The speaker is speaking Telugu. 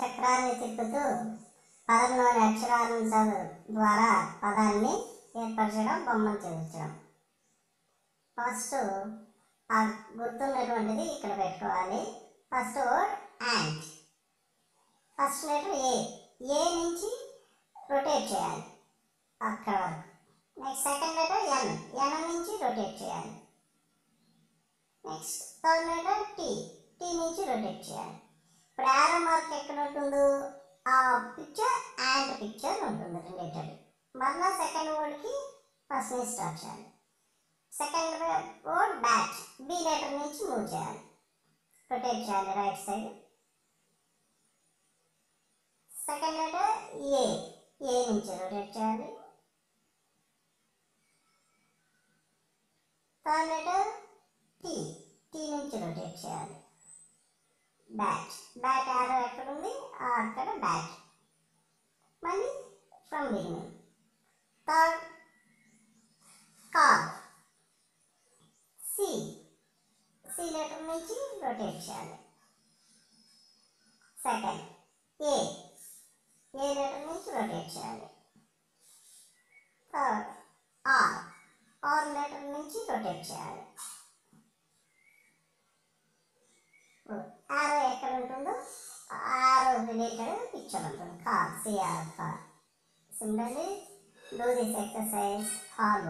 చక్రాన్ని తిప్పుతూ పదంలోని అక్షరాలను చదువు ద్వారా పదాన్ని ఏర్పరచడం బొమ్మను చదువుచడం. ఫస్ట్ ఆ గుర్తున్నటువంటిది ఇక్కడ పెట్టుకోవాలి. First word ant first letter A. A నుంచి రొటేట్ చేయాలి అక్కడ వరకు. Next second letter N N నుంచి రొటేట్ చేయాలి. Next third letter T T నుంచి రొటేట్ చేయాలి. ఇప్పుడు ఎక్కడ ఉంటుందో ఆ పిక్చర్ అండ్ పిక్చర్ ఉంటుంది రిలేటెడ్ మళ్ళీ సెకండ్ వర్డ్కి ఫస్ట్ నుంచి స్టార్ట్ చేయాలి. Second word bat B letter నుంచి మూవ్ చేయాలి. రొటేట్ చేయాలి right side second letter A A నుంచి రొటేట్ చేయాలి. థర్డ్ లెటర్ టీ టీ నుంచి రొటేట్ చేయాలి. బ్యాట్ బ్యాట్ యారో ఎక్కడ ఉంది? ఆ అక్కడ బ్యాట్ మళ్ళీ from beginning third car C C letter నుంచి రొటేట్ చేయాలి. సెకండ్ ఏ ఏ లెటర్ నుంచి రొటేట్ చేయాలి. థర్డ్ ఆర్ ఆర్ లెటర్ నుంచి రొటేట్ చేయాలి. ఆరో ఎక్కడ ఉంటుందో ఆరో రిలేటెడ్ పిక్చర్ ఉంటుంది car C R car similarly do this exercise all